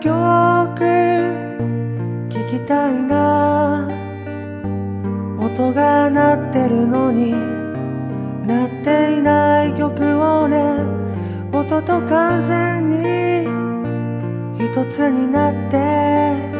曲聞きたいな。音が鳴ってるのに。鳴っていない曲をね。音と完全に一つになって。